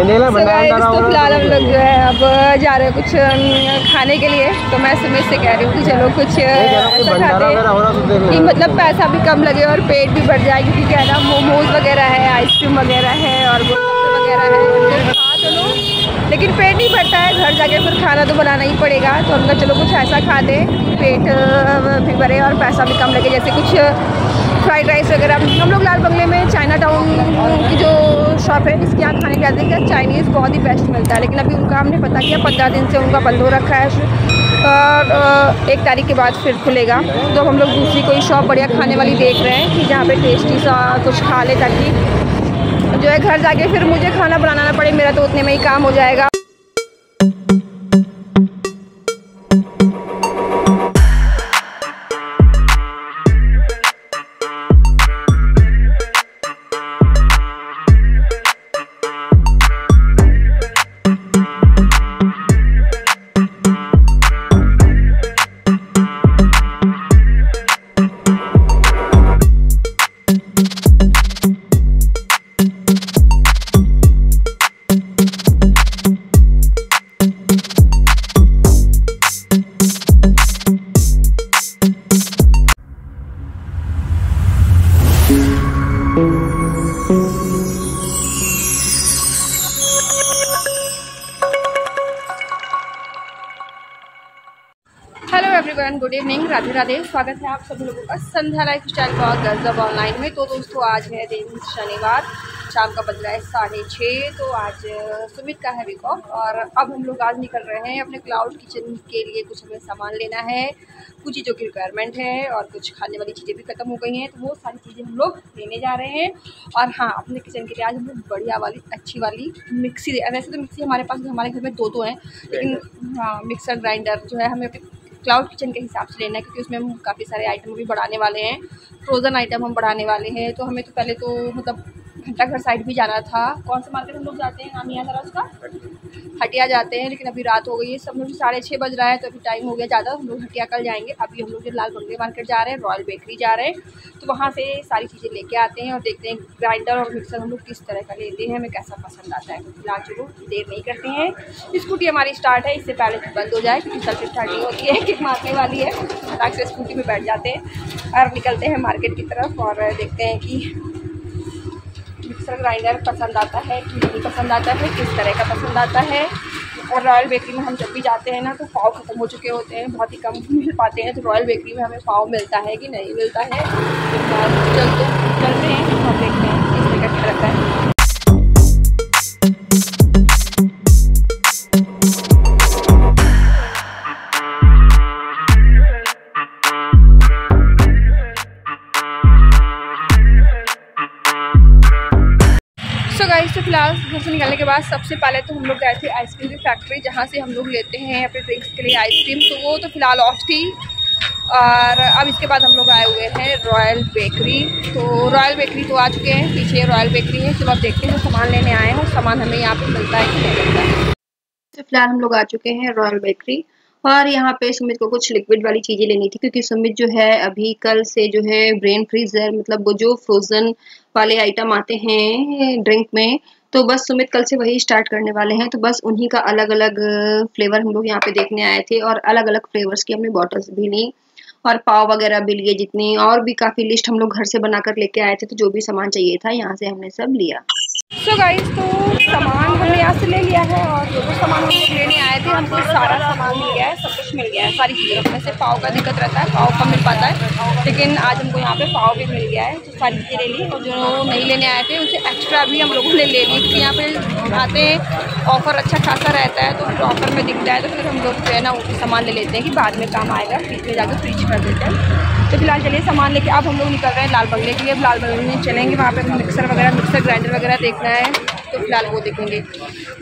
तो फ़िलहाल हम लोग जो है अब जा रहे हैं कुछ खाने के लिए। तो मैं सुमित से कह रही हूँ कि चलो कुछ ऐसा खाते कि मतलब पैसा भी कम लगे और पेट भी बढ़ जाए क्योंकि क्या है ना मोमोज वगैरह है आइसक्रीम वगैरह है और वगैरह है फिर खा तो लो लेकिन पेट नहीं भरता है, घर जाके फिर खाना तो बनाना ही पड़ेगा। तो हम चलो कुछ ऐसा खा दें पेट भी भरे और पैसा भी कम लगे, जैसे कुछ फ्राइड राइस वगैरह। हम लोग लाल बंगले में चाइना टाउन की जो शॉप है, इसके यहाँ खाने जाते हैं। चाइनीज़ बहुत ही बेस्ट मिलता है। लेकिन अभी उनका हमने पता किया, पंद्रह दिन से उनका बंद हो रखा है। और एक तारीख के बाद फिर खुलेगा। तो हम लोग दूसरी कोई शॉप बढ़िया खाने वाली देख रहे हैं कि जहाँ पे टेस्टी सा कुछ खा ले ताकि जो है घर जाके फिर मुझे खाना बनाना पड़े, मेरा तो उतने में ही काम हो जाएगा। राधे राधे स्वागत है आप सभी लोगों का संध्या लाइफ स्टाइल ब्लॉग गजब ऑनलाइन में। तो दोस्तों आज है दिन शनिवार शाम का बदला है साढ़े छः तो आज सुमित का है वीक ऑफ़ और अब हम लोग आज निकल रहे हैं अपने क्लाउड किचन के लिए कुछ हमें सामान लेना है। कुछ चीज़ों की रिक्वायरमेंट है और कुछ खाने वाली चीज़ें भी ख़त्म हो गई हैं तो वो सारी चीज़ें हम लोग लेने जा रहे हैं। और हाँ अपने किचन के लिए आज हम लोग बढ़िया वाली अच्छी वाली मिक्सी वैसे तो मिक्सी हमारे पास हमारे घर में दो दो हैं लेकिन हाँ मिक्सर ग्राइंडर जो है हमें क्लाउड किचन के हिसाब से लेना है, क्योंकि उसमें हम काफ़ी सारे आइटम भी बढ़ाने वाले हैं। फ्रोज़न आइटम हम बढ़ाने वाले हैं तो हमें तो पहले तो मतलब घंटा घर साइड भी जाना था। कौन सा मार्केट हम लोग जाते हैं? नाम याद आ उसका? हटिया जाते हैं, लेकिन अभी रात हो गई है। सब लोग साढ़े छः बज रहा है तो अभी टाइम हो गया ज़्यादा। हम लोग हटिया कल जाएँगे। अभी हम लोग जो लाल बंगले मार्केट जा रहे हैं रॉयल बेकरी जा रहे हैं। तो वहाँ से सारी चीज़ें लेके आते हैं और देखते हैं ग्राइंडर और मिक्सर हम लोग किस तरह का लेते हैं, हमें कैसा पसंद आता है। तो फ़िलहाल चलो देर नहीं करते हैं। स्कूटी हमारी स्टार्ट है, इससे पहले बंद हो जाए, क्योंकि सबसे स्टार्टिंग होती है किक मारने वाली है। से स्कूटी में बैठ जाते हैं और निकलते हैं मार्केट की तरफ़ और देखते हैं कि मिक्सर ग्राइंडर पसंद आता है कि नहीं पसंद आता है, किस तरह का पसंद आता है। और रॉयल बेकरी में हम जब भी जाते हैं ना तो पाव ख़त्म हो चुके होते हैं, बहुत ही कम मिल पाते हैं तो रॉयल बेकरी में हमें पाव मिलता है कि नहीं मिलता है। तो चलते चलते हैं हम देखते हैं, किस तरह का क्या रहता है। बाद सबसे पहले तो हम लोग गए थे आइसक्रीम की फैक्ट्री, जहाँ से हम लोग लेते हैं अपने ड्रिंक्स के लिए आइसक्रीम। तो वो तो फ़िलहाल ऑफ़ थी और अब इसके बाद हम लोग आए हुए हैं रॉयल बेकरी तो रॉयल बेकरी तो आ चुके हैं, पीछे रॉयल बेकरी है। चलो अब देखते हैं सामान लेने आए हैं। सामान हमें यहाँ पर मिलता है कि नहीं मिलता है। तो फ़िलहाल हम लोग आ चुके हैं रॉयल बेकरी और यहाँ पे सुमित को कुछ लिक्विड वाली चीज़ें लेनी थी, क्योंकि सुमित जो है अभी कल से जो है ब्रेन फ्रीजर मतलब वो जो फ्रोजन वाले आइटम आते हैं ड्रिंक में तो बस सुमित कल से वही स्टार्ट करने वाले हैं। तो बस उन्हीं का अलग अलग फ्लेवर हम लोग यहाँ पे देखने आए थे और अलग अलग फ्लेवर्स की हमने बॉटल्स भी ली और पाव वगैरह भी लिए जितनी और भी काफ़ी लिस्ट हम लोग घर से बनाकर लेके आए थे तो जो भी सामान चाहिए था यहाँ से हमने सब लिया। सो गाइस तो सामान हमने यहाँ से ले लिया है और जो जो सामान हम लोग लेने आए थे, हमको सारा सामान मिल गया है, सब कुछ मिल गया है, सारी चीज़ें अपने से। पाव का दिक्कत रहता है, पाव कम मिल पाता है। लेकिन आज हमको यहाँ पे पाव भी मिल गया है तो सारी चीज़ें ले ली। और जो नहीं लेने आए थे उनसे एक्स्ट्रा भी हम लोगों ने ले ली, क्योंकि यहाँ पे आते हैं ऑफ़र अच्छा खासा रहता है तो फिर ऑफ़र में दिखता है तो फिर हम लोग जो है ना, वो सामान ले लेते हैं कि बाद में काम आएगा फ्रिज में जाकर फ्रिज कर देते हैं। तो फ़िलहाल चलिए सामान लेके अब हम लोग निकल रहे हैं लाल बंगले के लिए। लाल बंगले में चलेंगे, वहाँ पे मिक्सर वगैरह मिक्सर ग्राइंडर वगैरह देखना है तो फ़िलहाल वो देखेंगे।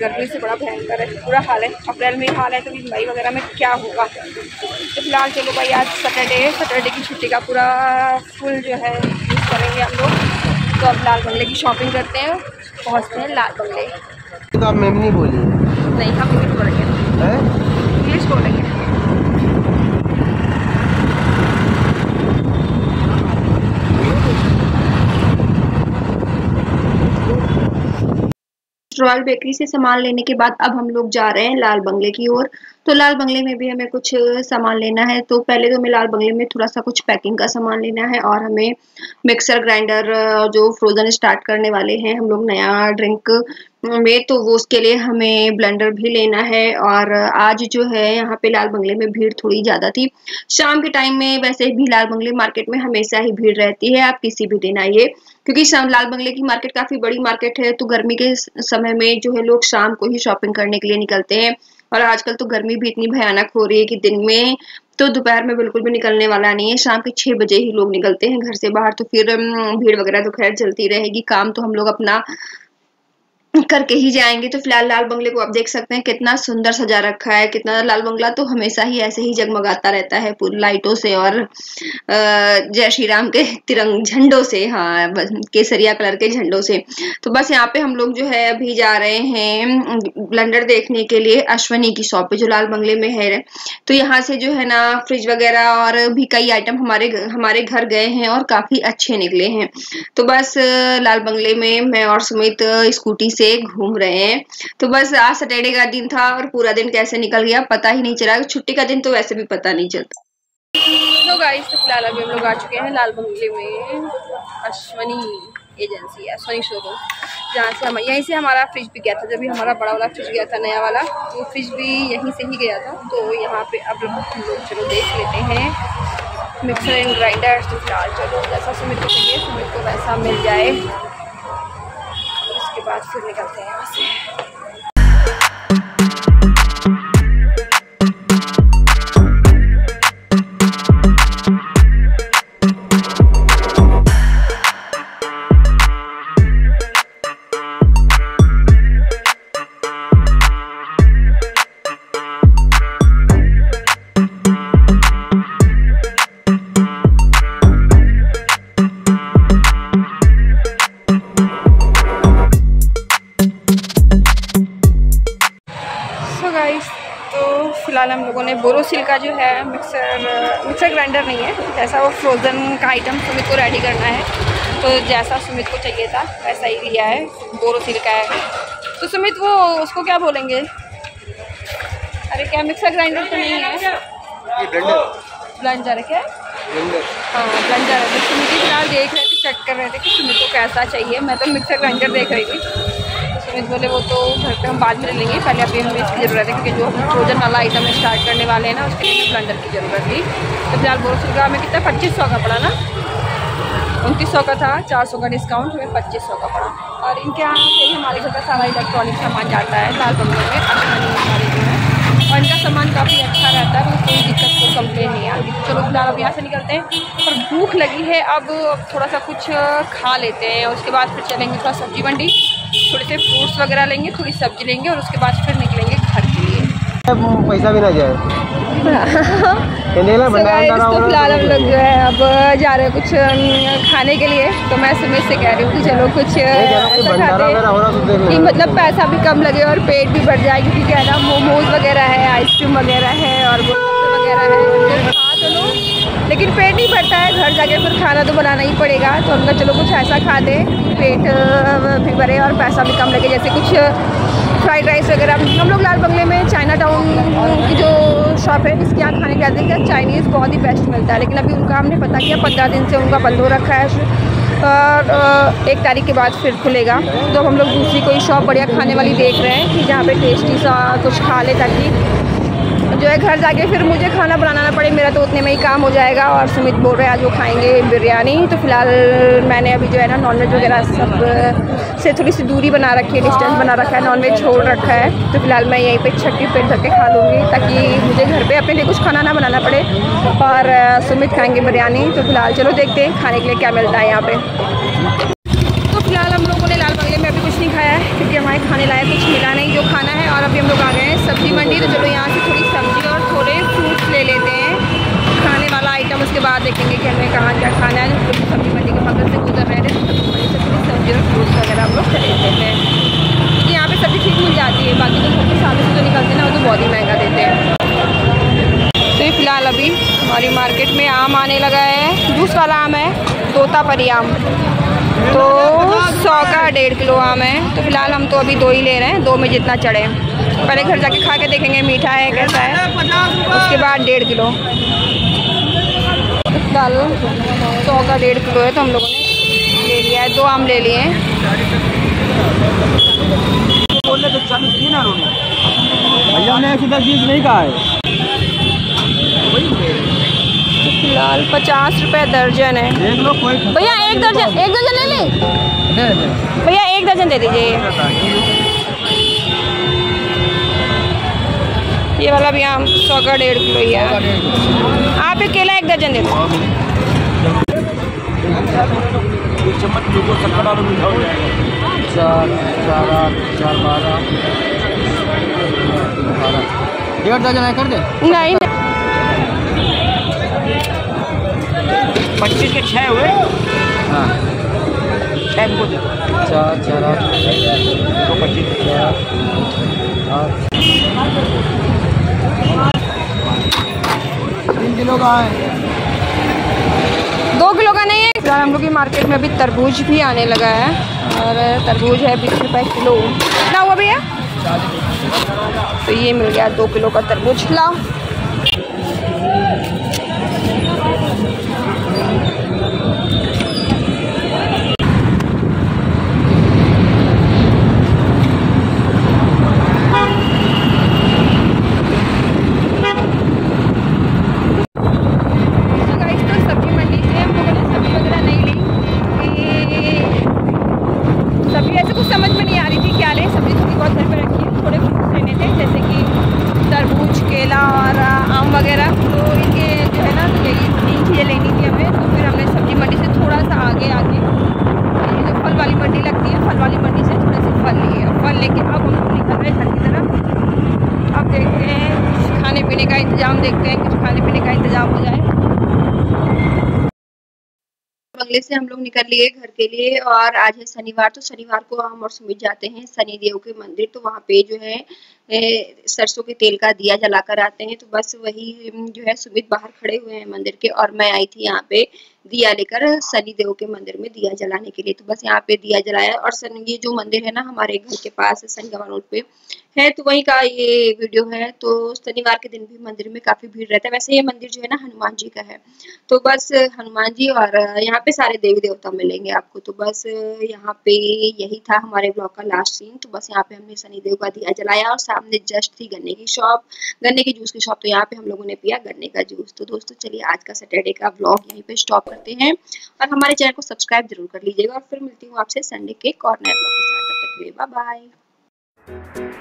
गर्मी से बड़ा भयंकर है पूरा हाल है। अप्रैल में हाल है तो मई वगैरह में क्या होगा? तो फ़िलहाल चलो भाई आज सैटरडे है। सैटरडे की छुट्टी का पूरा फुल जो है यूज़ करेंगे हम लोग। तो अब लाल बंगले की शॉपिंग करते हैं। पहुँचते हैं लाल बंगले। तो आप मैम नहीं बोली नहीं हम इंग्लिश बोलेंगे। है? इंग्लिश बोलेंगे। रॉयल बेकरी से सामान लेने के बाद अब हम लोग जा रहे हैं लाल बंगले की ओर। तो लाल बंगले में भी हमें कुछ सामान लेना है। तो पहले तो हमें लाल बंगले में थोड़ा सा कुछ पैकिंग का सामान लेना है और हमें मिक्सर ग्राइंडर जो फ्रोज़न स्टार्ट करने वाले हैं, हम लोग नया ड्रिंक में तो वो उसके लिए हमें ब्लेंडर भी लेना है। और आज जो है, यहाँ पे लाल बंगले में भीड़ थोड़ी ज़्यादा थी। शाम के टाइम में वैसे भी लाल बंगले मार्केट में हमेशा ही भीड़ रहती है। आप किसी भी दिन आइए, क्योंकि शाम, लाल बंगले की मार्केट काफ़ी बड़ी मार्केट है। तो गर्मी के समय में जो है लोग शाम को ही शॉपिंग करने के लिए निकलते हैं। और आजकल तो गर्मी भी इतनी भयानक हो रही है कि दिन में तो दोपहर में बिल्कुल भी निकलने वाला नहीं है। शाम के छह बजे ही लोग निकलते हैं घर से बाहर। तो फिर भीड़ वगैरह तो खैर चलती रहेगी। काम तो हम लोग अपना करके ही जाएँगे। तो फ़िलहाल लाल बंगले को आप देख सकते हैं कितना सुंदर सजा रखा है, कितना लाल बंगला तो हमेशा ही ऐसे ही जगमगाता रहता है पूरी लाइटों से और जय श्री राम के तिरंग झंडों से हाँ केसरिया कलर के झंडों से। तो बस यहाँ पे हम लोग जो है अभी जा रहे हैं ब्लेंडर देखने के लिए अश्वनी की शॉप पे, जो लाल बंगले में है। तो यहाँ से जो है ना फ्रिज वगैरह और भी कई आइटम हमारे हमारे घर गए हैं और काफ़ी अच्छे निकले हैं। तो बस लाल बंगले में मैं और सुमित स्कूटी से से घूम रहे हैं। तो बस आज सैटरडे का दिन था और पूरा दिन कैसे निकल गया पता ही नहीं चला। छुट्टी का दिन तो वैसे भी पता नहीं चलता। तो गाइस तो फ़िलहाल अभी हम लोग आ चुके हैं लाल बंगले में, अश्वनी एजेंसी अश्वनी शोरूम जहाँ से हम यहीं से हमारा फ्रिज भी गया था। जब भी हमारा बड़ा वाला फ्रिज गया था, नया वाला तो फ्रिज भी यहीं से ही गया था। तो यहाँ पे अब लोग चलो देख लेते हैं। मिक्सर एंड ग्राइंडर तो फ़िलहाल चलो, जैसा सुमित को चाहिए, सुमित को वैसा मिल जाए। बाद फिर निकलते हैं यहाँ से। बोरोसिल का जो है मिक्सर मिक्सर ग्राइंडर नहीं है। जैसा वो फ्रोज़न का आइटम सुमित को रेडी करना है तो जैसा सुमित को चाहिए था वैसा ही लिया है। बोरोसिल का है। तो सुमित वो उसको क्या बोलेंगे? अरे क्या मिक्सर ग्राइंडर तो नहीं है? ब्लेंडर क्या? हाँ ब्लेंडर है। तो सुमित फ़िलहाल देख रहे थे चेक कर रहे थे कि सुमित को कैसा चाहिए। मैं तो मिक्सर ग्राइंडर देख रही थी। सुमित बोले वो तो घर पे हम बाद में ले लेंगे। पहले अभी हमें इसकी ज़रूरत है, क्योंकि जो हम फ्रोजन वाला आइटम स्टार्ट करने वाले हैं ना, उसके लिए हमें ब्लेंडर की ज़रूरत थी। तो फ़िलहाल बोल का हमें कितना, पच्चीस सौ का पड़ा ना? उनतीस सौ का था, चार सौ का डिस्काउंट हमें पच्चीस सौ का पड़ा। और इनके यहाँ से ही हमारे घर का सारा इलेक्ट्रॉनिक सामान जाता है लाल बंगलों में हमारे जो है और इनका सामान काफ़ी अच्छा रहता है तो कोई दिक्कत कोई कंप्लेन नहीं आती तो चलो, फ़िलहाल अब यहाँ से निकलते हैं। पर भूख लगी है, अब थोड़ा सा कुछ खा लेते हैं, उसके बाद फिर चलेंगे थोड़ा सब्ज़ी मंडी। थोड़े से फ्रूट्स वगैरह लेंगे थोड़ी सब्ज़ी लेंगे और उसके बाद फिर निकलेंगे घर के लिए। पैसा भी ना जाए। तो फ़िलहाल हम लोग जो है अब जा रहे हैं कुछ खाने के लिए। तो मैं सुमित से कह रही हूँ कि चलो कुछ ऐसा खाते तो कि मतलब पैसा भी कम लगे और पेट भी बढ़ जाए क्योंकि क्या है ना मोमोज वगैरह है आइसक्रीम वगैरह है और वगैरह है। खा तो लो। नहीं है, घर जाके फिर खाना तो बनाना ही पड़ेगा। तो हम चलो कुछ ऐसा खा दें, पेट भी भरे और पैसा भी कम लगे, जैसे कुछ फ्राइड राइस वगैरह। हम लोग लाल बंगले में चाइना टाउन की जो शॉप है, इसके यहाँ खाने जाते हैं। चाइनीज़ बहुत ही बेस्ट मिलता है, लेकिन अभी उनका हमने पता किया, पंद्रह दिन से उनका बंद हो रखा है। और एक तारीख के बाद फिर खुलेगा। तो हम लोग दूसरी कोई शॉप बढ़िया खाने वाली देख रहे हैं कि जहाँ पे टेस्टी सा कुछ खा ले ताकि जो है घर जाके फिर मुझे खाना बनाना पड़े, मेरा तो उतने में ही काम हो जाएगा और सुमित बोल रहे हैं, आज वो खाएँगे बिरयानी। तो फ़िलहाल मैंने अभी जो है ना नॉनवेज वगैरह सब, से थोड़ी सी दूरी बना रखी है डिस्टेंस बना रखा है नॉनवेज छोड़ रखा है। तो फ़िलहाल मैं यहीं पे छठी पेट धर के खा लूँगी ताकि मुझे घर पर अपने लिए कुछ खाना ना बनाना पड़े और, सुमित खाएँगे बिरयानी। तो फ़िलहाल चलो देखते हैं खाने के लिए क्या मिलता है यहाँ पर तो फ़िलहाल हम लोगों ने लाल बंगले में अभी कुछ नहीं खाया है क्योंकि हमारे खाने लायक कुछ मिला नहीं जो खाना है और अभी हम लोग आ गए हैं सब्ज़ी तो चलो यहाँ से थोड़ी सब्ज़ी और थोड़े फ्रूट्स ले लेते हैं। खाने वाला आइटम उसके बाद देखेंगे कि हमें कहाँ क्या खाना है। जो सब्ज़ी मंडी के बगल से गुजर रहे थे सब्ज़ी मंडी से थोड़ी सब्ज़ी और फ्रूट्स वगैरह हम लोग खरीद लेते हैं। क्योंकि यहाँ पर सब्ज़ी ठीक मिल जाती है, बाकी तो सबके सामने से जो निकलते हैं ना, वो तो बहुत ही महँगा देते हैं। तो फ़िलहाल अभी हमारी मार्केट में आम आने लगा है। जूस वाला आम है तोता परी आम। तो सौ का डेढ़ किलो आम है। तो फ़िलहाल हम तो अभी दो ही ले रहे हैं, दो में जितना चढ़े पहले घर जाके खा के देखेंगे मीठा है कैसा है। उसके बाद डेढ़ किलो। फ़िलहाल सौ का डेढ़ किलो है तो हम लोगों ने ले लिया है दो आम ले लिए हैं। भैया ने एक सौ दस बीस नहीं कहा है। फ़िलहाल पचास रुपये दर्जन है। भैया एक दर्जन एक दर्जन ले लें? भैया एक दर्जन दे दीजिए। ये वाला भी आम सौ का डेढ़ किलो ही है। आप एक केला एक दर्जन दे दो। चार चार आठ चार बारह। डेढ़ दर्जन है कर दे। नहीं पच्चीस के छः हुए। हाँ। छः को चार चार आठ। दो पच्चीस आठ। किलो का है। दो किलो का नहीं है। यार हम लोग की मार्केट में अभी तरबूज भी आने लगा है। और तरबूज है बीस रुपए किलो। कितना हुआ भैया? तो ये मिल गया दो किलो का तरबूज। लाओ तो गाइस तो सब्ज़ी मंडी से हम लोगों ने सब्ज़ी वगैरह नहीं ली कि सब्ज़ी ऐसे कुछ समझ में नहीं आ रही थी क्या ले सब्ज़ी थोड़ी बहुत घर पे रखी है थोड़े फ्रूट्स लेने थे जैसे कि तरबूज केला और आम वगैरह तो इनके जो है ना तो यही तीन चीज़ें लेनी थी हमें तो फिर हमने सब्ज़ी मंडी से थोड़ा सा आगे आके ये जो फल वाली मंडी लगती है फल वाली मंडी से थोड़े से फल लिए और फल लेके अब हम लोग निकल रहे हैं घर की तरफ़ अब देखते हैं कुछ खाने पीने का इंतज़ाम देखते हैं कुछ खाने पीने का इंतज़ाम हो जाए बंगले से हम लोग निकल लिए घर के लिए और आज है शनिवार तो शनिवार को हम और सुमित जाते हैं शनि देव के मंदिर तो वहाँ पे जो है सरसों के तेल का दिया जलाकर आते हैं तो बस वही जो है सुमित बाहर खड़े हुए हैं मंदिर के और मैं आई थी यहाँ पे दिया लेकर शनि देव के मंदिर में दिया जलाने के लिए तो बस यहाँ पे दिया जलाया और सन, ये जो मंदिर है ना हमारे घर के पास सनगवा रोड पे है तो वहीं का ये वीडियो है तो शनिवार के दिन भी मंदिर में काफ़ी भीड़ रहता है। वैसे ये मंदिर जो है ना, हनुमान जी का है। तो बस हनुमान जी और यहाँ पे सारे देवी देवता मिलेंगे आपको। तो बस यहाँ पे यही था हमारे ब्लॉग का लास्ट सीन तो बस यहाँ पे हमने शनिदेव का दिया जलाया और सामने जस्ट थी गन्ने की शॉप गन्ने की जूस की शॉप तो यहाँ पे हम लोगों ने पिया गन्ने का जूस तो दोस्तों, चलिए आज का सैटरडे का ब्लॉग यहीं पे स्टॉप करते हैं। और हमारे चैनल को सब्सक्राइब ज़रूर कर लीजिएगा और फिर मिलती हूँ आपसे संडे के कॉर्नर ब्लॉग के साथ। तब तक के लिए बाय